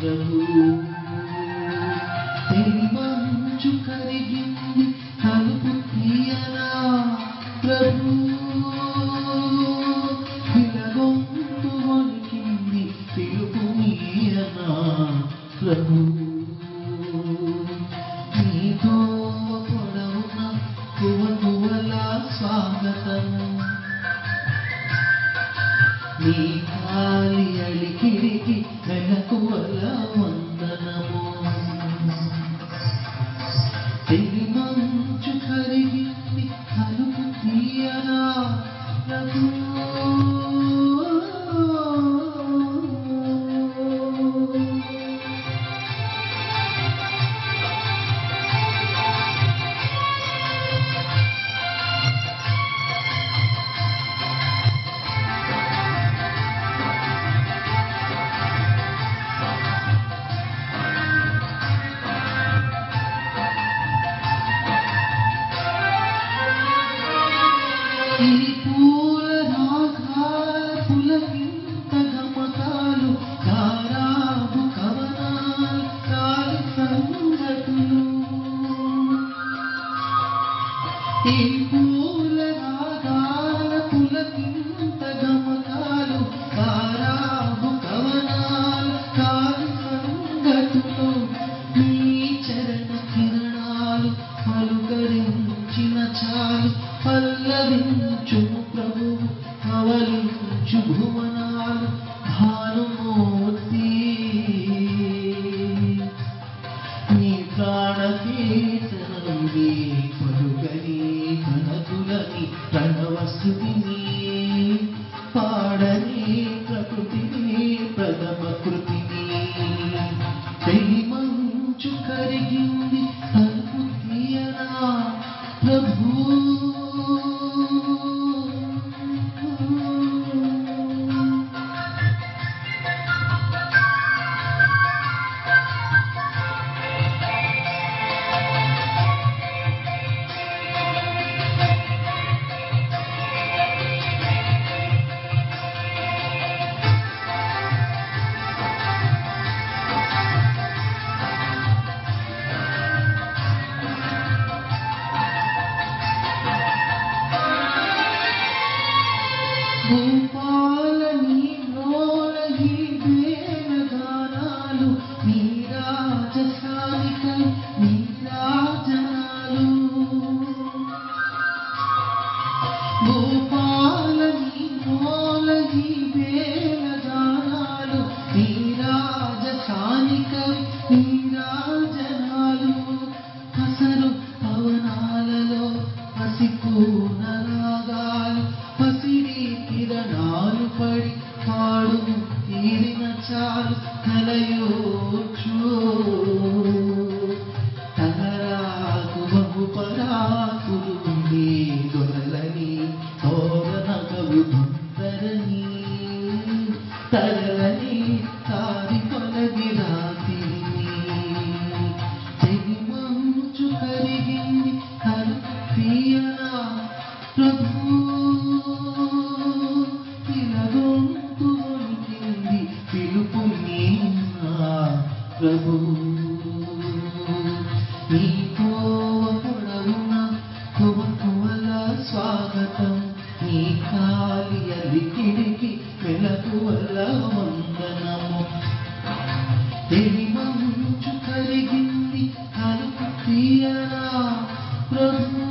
ప్రభు మంచు కరిగింది కలుపు తీయనా ప్రభు. పిలగొంతు వణికింది పిలుపు నీయనా ప్రభు. నీతో పొడవున కువ కువలా స్వాగతం. నీతో Espírito. 住 చాలు కలయోచు తగరాకు దొరలని తోరణకవు ధుంతరని తరలని తారి కొలగి రాతిని. తెగి మంచు కరిగింది కలుపు ప్రభు నీతో ಒಡವುನ ತುಮಕುವಲ ಸ್ವಾಗತಂ ನೀ ಕಾಲಿಯಲ್ಲಿ ಕಿಡಿಕಿ ಬೆಳಕುವಲ ವಂದನಮು దేవి మంచు కలిగింది కలుపు తీయరా ప్రభు